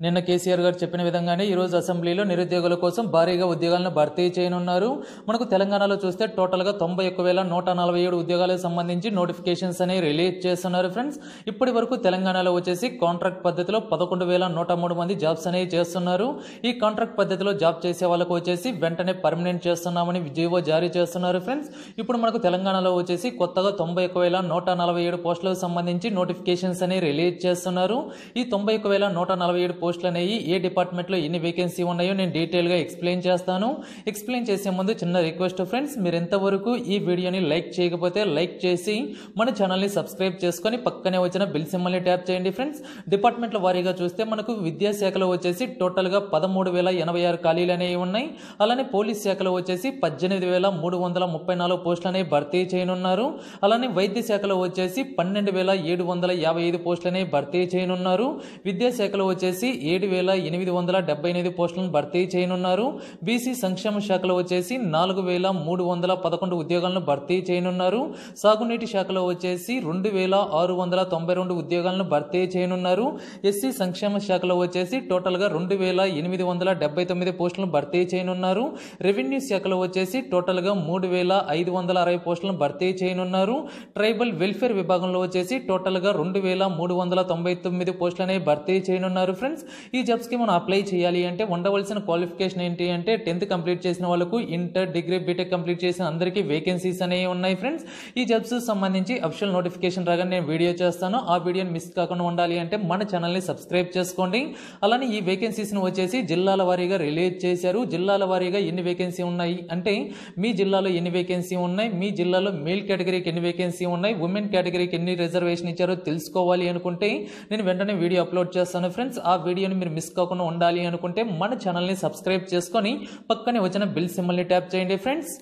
నిన్న కేసీఆర్ గారు చెప్పిన విధంగానే ఈరోజు అసెంబ్లీలో నిరుద్యోగుల కోసం భారీగా ఉద్యోగాలను భర్తీ చేయనున్నారు. మనకు తెలంగాణలో చూస్తే టోటల్గా తొంభై ఒక్క వేల నూట నలభై ఏడు ఉద్యోగాలకు సంబంధించి నోటిఫికేషన్స్ అనేవి రిలీజ్ చేస్తున్నారు ఫ్రెండ్స్ ఇప్పటి వరకు తెలంగాణలో వచ్చేసి కాంట్రాక్ట్ పద్ధతిలో పదకొండు వేల నూట మూడు మంది జాబ్స్ అనేవి చేస్తున్నారు. ఈ కాంట్రాక్ట్ పద్ధతిలో జాబ్ చేసే వాళ్ళకు వచ్చేసి వెంటనే పర్మనెంట్ చేస్తున్నామని జీవో జారీ చేస్తున్నారు ఫ్రెండ్స్ ఇప్పుడు మనకు తెలంగాణలో వచ్చేసి కొత్తగా తొంభై ఒక్క వేల నూట నలభై ఏడు పోస్టులకు సంబంధించి నోటిఫికేషన్స్ అనేవి రిలీజ్ చేస్తున్నారు. ఈ తొంభై ఒక్క వేల నూట నలభై ఏడు పోస్టులు అనేవి ఏ డిపార్ట్మెంట్లో ఎన్ని వేకెన్సీ ఉన్నాయో నేను డీటెయిల్గా ఎక్స్ప్లెయిన్ చేస్తాను. ఎక్స్ప్లెయిన్ చేసే ముందు చిన్న రిక్వెస్ట్ ఫ్రెండ్స్ మీరు ఎంతవరకు ఈ వీడియోని లైక్ చేయకపోతే లైక్ చేసి మన ఛానల్ని సబ్స్క్రైబ్ చేసుకొని పక్కనే వచ్చిన బిల్ సింబల్ని ట్యాప్ చేయండి ఫ్రెండ్స్ డిపార్ట్మెంట్ల వారీగా చూస్తే మనకు విద్యాశాఖలో వచ్చేసి టోటల్గా పదమూడు వేల ఎనభై ఆరు ఖాళీలు అనేవి ఉన్నాయి. అలానే పోలీస్ శాఖలో వచ్చేసి పద్దెనిమిది వేల మూడు వందల ముప్పై నాలుగు పోస్టులు అనేవి భర్తీ చేయనున్నారు. అలానే వైద్య శాఖలో వచ్చేసి పన్నెండు వేల ఏడు వందల యాభై ఐదు పోస్టులు అనేవి భర్తీ చేయనున్నారు. విద్యాశాఖలో వచ్చేసి ఏడు వేల ఎనిమిది వందల డెబ్బై ఎనిమిది పోస్టులను భర్తీ చేయనున్నారు. బీసీ సంక్షేమ శాఖలో వచ్చేసి నాలుగు వేల మూడు వందల పదకొండు ఉద్యోగాలను భర్తీ చేయనున్నారు. సాగునీటి శాఖలో వచ్చేసి రెండు వేల ఆరు వందల తొంభై రెండు ఉద్యోగాలను భర్తీ చేయనున్నారు. ఎస్సీ సంక్షేమ శాఖలో వచ్చేసి టోటల్గా రెండు వేల ఎనిమిది వందల డెబ్బై తొమ్మిది పోస్టులను భర్తీ చేయనున్నారు. రెవెన్యూ శాఖలో వచ్చేసి టోటల్గా మూడు వేల ఐదు వందల అరవై పోస్టులను భర్తీ చేయనున్నారు. ట్రైబల్ వెల్ఫేర్ విభాగంలో వచ్చేసి టోటల్గా రెండు వేల మూడు వందల తొంభై తొమ్మిది పోస్టులనే భర్తీ చేయనున్నారు. ఫ్రెండ్స్ ఈ జాబ్స్కి మనం అప్లై చేయాలి అంటే ఉండవలసిన క్వాలిఫికేషన్ ఏంటి అంటే టెన్త్ కంప్లీట్ చేసిన వాళ్ళకు ఇంటర్ డిగ్రీ బీటెక్ కంప్లీట్ చేసిన అందరికీ వేకెన్సీస్ అనేవి ఉన్నాయి ఫ్రెండ్స్ ఈ జాబ్స్ సంబంధించి అఫిషియల్ నోటిఫికేషన్ రాగానే నేను వీడియో చేస్తాను. ఆ వీడియోని మిస్ కాకుండా ఉండాలి అంటే మన ఛానల్ని సబ్స్క్రైబ్ చేసుకోండి. అలానే ఈ వేకెన్సీస్ని వచ్చేసి జిల్లాల వారీగా రిలీజ్ చేశారు. జిల్లాల వారీగా ఎన్ని వేకెన్సీ ఉన్నాయి అంటే మీ జిల్లాలో ఎన్ని వేకెన్సీ ఉన్నాయి? మీ జిల్లాలో మేల్ కేటగిరీకి ఎన్ని వేకెన్సీ ఉన్నాయి? ఉమెన్ కేటగిరీకి ఎన్ని రిజర్వేషన్ ఇచ్చారో తెలుసుకోవాలి అనుకుంటే నేను వెంటనే వీడియో అప్లోడ్ చేస్తాను ఫ్రెండ్స్ ఆ వీడియో వీడియోని మీరు మిస్ కాకుండా ఉండాలి అనుకుంటే మన ఛానల్ని సబ్స్క్రైబ్ చేసుకొని పక్కనే వచ్చిన బిల్ సింబల్ని ట్యాప్ చేయండి ఫ్రెండ్స్.